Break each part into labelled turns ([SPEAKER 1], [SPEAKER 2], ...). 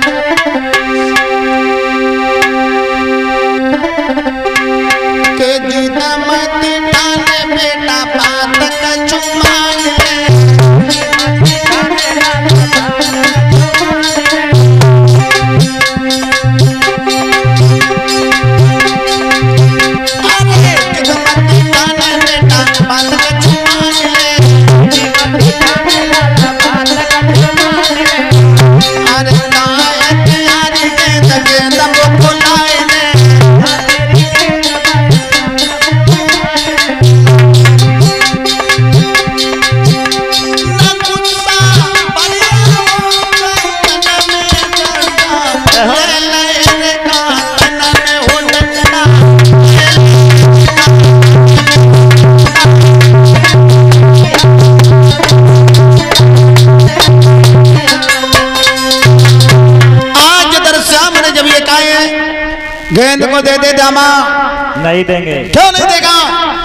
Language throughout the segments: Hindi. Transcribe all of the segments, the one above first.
[SPEAKER 1] के जब ये कहा है गेंद को दे दे दामा।
[SPEAKER 2] नहीं देंगे।
[SPEAKER 1] क्यों नहीं देगा?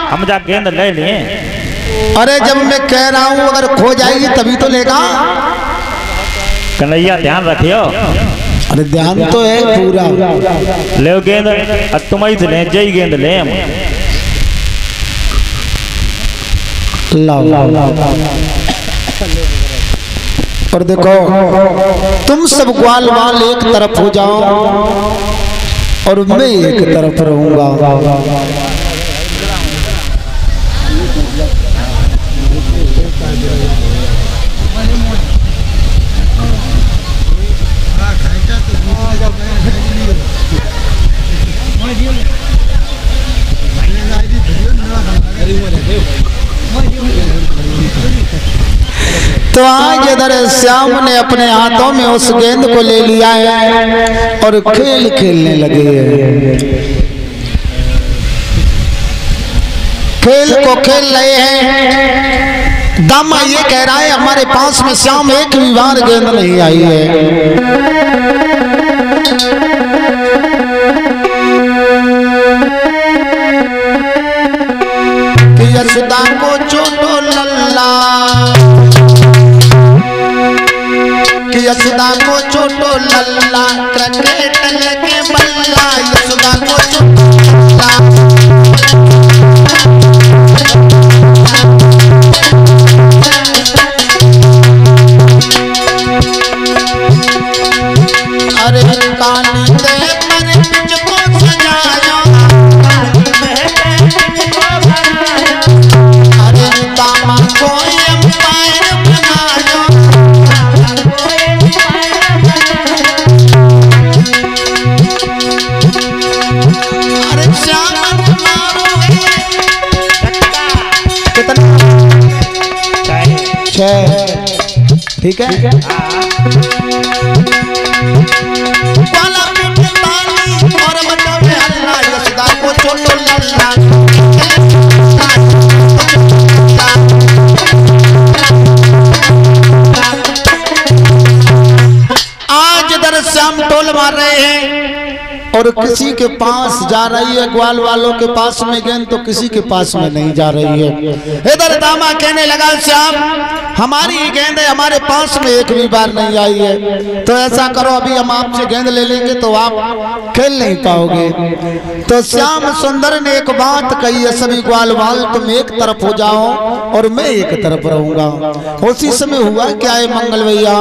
[SPEAKER 2] हम जा गेंद ले लिए।
[SPEAKER 1] अरे जब मैं कह रहा हूँ अगर खो जाएगी तभी तो लेगा।
[SPEAKER 2] कन्हैया ध्यान रखियो।
[SPEAKER 1] अरे ध्यान तो है पूरा।
[SPEAKER 2] ले गेंद। अब तुम ही से ले जय गेंद ले हम।
[SPEAKER 1] लाओ। और देखो, तुम सब ग्वाल वाल एक तरफ़ हो जाओ और मैं एक तरफ़ रहूँगा। तो आज इधर श्याम ने अपने हाथों में उस गेंद को ले लिया है और खेल खेलने लगे हैं। खेल को खेल रहे हैं। दामा ये कह रहा है, हमारे पास में श्याम एक भी बार गेंद नहीं आई है। यशोदा को छोटो लल्ला। कि असदा को छोटो लल्ला क्रिकेट लेके बल्ला। यशदा है, आज श्याम टोल मार रहे हैं। और किसी के पास जा रही है ग्वाल वालों के पास में गेंद तो किसी के पास में नहीं जा रही है। इधर दामा कहने लगा श्याम हमारी ही गेंद है हमारे पास में एक भी बार नहीं आई है। तो ऐसा करो अभी हम आपसे गेंद ले लेंगे तो आप खेल नहीं पाओगे। तो श्याम सुंदर ने एक बात कही है सभी ग्वाल वाल तुम एक तरफ़ हो जाओ और मैं एक तरफ़ रहूँगा। उसी समय हुआ क्या है मंगल भैया?